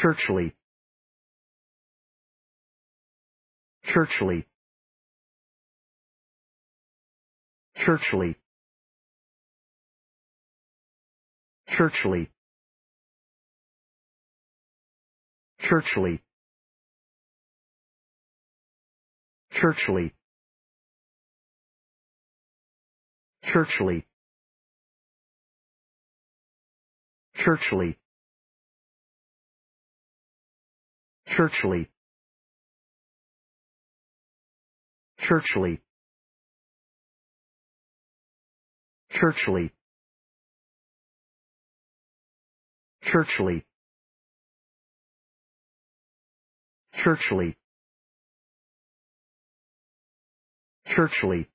churchly, churchly, churchly, churchly, churchly, churchly, churchly, churchly. Churchly. Churchly. Churchly. Churchly. Churchly. Churchly